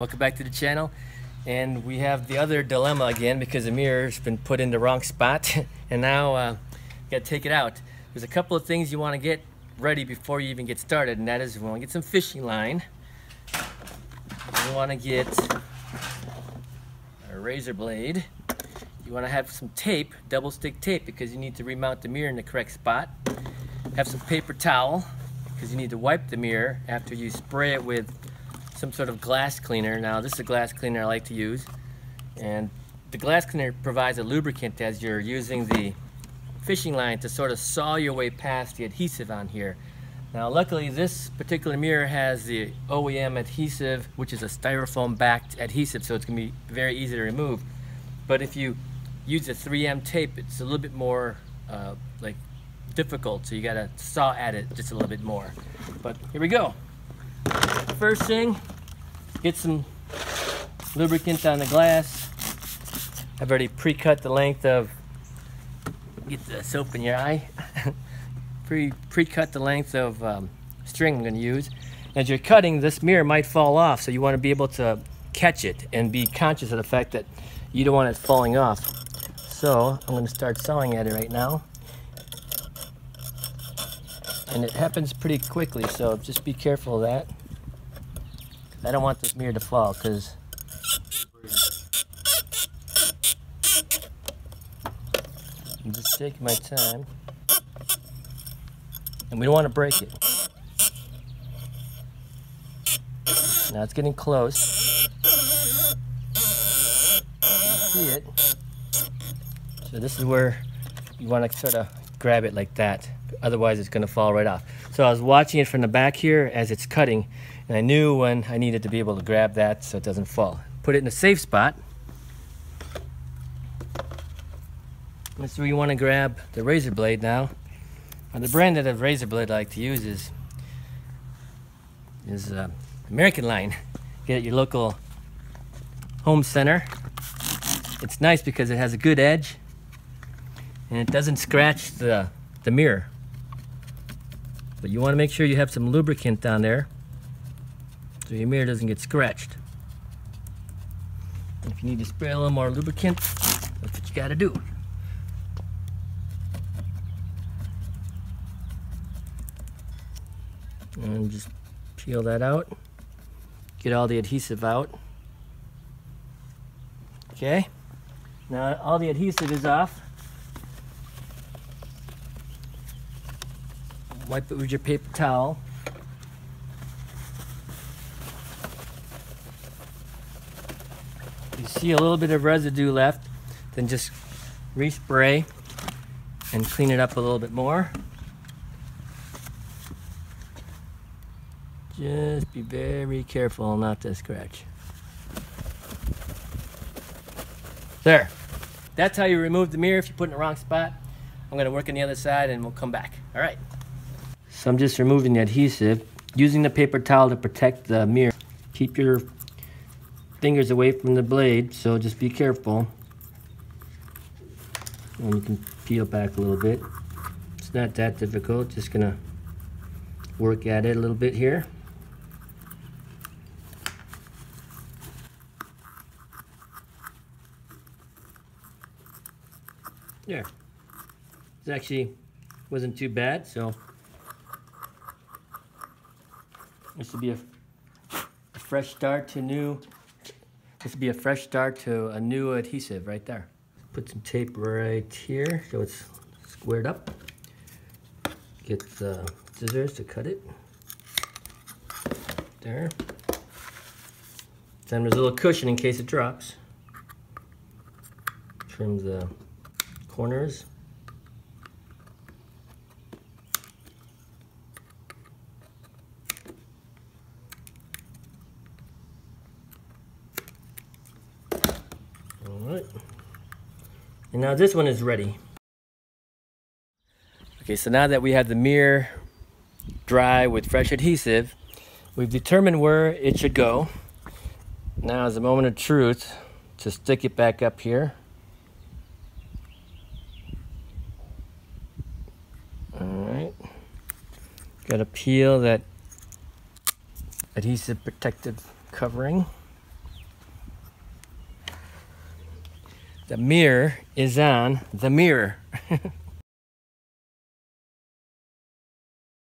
Welcome back to the channel. And we have the other dilemma again because the mirror's been put in the wrong spot. and now uh, got to take it out. There's a couple of things you want to get ready before you even get started. And that is want to get some fishing line. You want to get a razor blade. You want to have some tape, double stick tape, because you need to remount the mirror in the correct spot. Have some paper towel, because you need to wipe the mirror after you spray it with some sort of glass cleaner. Now this is a glass cleaner I like to use and the glass cleaner provides a lubricant as you're using the fishing line to sort of saw your way past the adhesive on here. Now luckily this particular mirror has the OEM adhesive which is a styrofoam backed adhesive so it's going to be very easy to remove. But if you use a 3M tape it's a little bit more uh, like difficult so you got to saw at it just a little bit more. But here we go. First thing, get some lubricant on the glass. I've already pre-cut the length of, get the soap in your eye, pre, pre-cut the length of um, string I'm gonna use. As you're cutting, this mirror might fall off, so you wanna be able to catch it and be conscious of the fact that you don't want it falling off. So I'm gonna start sawing at it right now. And it happens pretty quickly, so just be careful of that. I don't want this mirror to fall because I'm just taking my time. And we don't want to break it. Now it's getting close. see it. So this is where you want to sort of grab it like that. Otherwise it's going to fall right off. So I was watching it from the back here as it's cutting and I knew when I needed to be able to grab that so it doesn't fall. Put it in a safe spot. This is where you want to grab the razor blade now. And the brand that of razor blade I like to use is, is uh, American Line. Get it at your local home center. It's nice because it has a good edge and it doesn't scratch the, the mirror. But you want to make sure you have some lubricant down there so your mirror doesn't get scratched. If you need to spray a little more lubricant, that's what you got to do. And just peel that out. Get all the adhesive out. Okay. Now all the adhesive is off. Wipe it with your paper towel. you see a little bit of residue left, then just respray and clean it up a little bit more. Just be very careful not to scratch. There. That's how you remove the mirror if you put it in the wrong spot. I'm going to work on the other side and we'll come back. All right. So I'm just removing the adhesive, using the paper towel to protect the mirror. Keep your fingers away from the blade, so just be careful. And you can peel back a little bit. It's not that difficult, just gonna work at it a little bit here. There. It actually wasn't too bad, so this would be a, a fresh start to new this would be a fresh start to a new adhesive right there. Put some tape right here so it's squared up. Get the scissors to cut it. There. Then there's a little cushion in case it drops. Trim the corners. And now this one is ready. Okay, so now that we have the mirror dry with fresh adhesive, we've determined where it should go. Now is the moment of truth to stick it back up here. All right. Got to peel that adhesive protective covering. The mirror is on the mirror.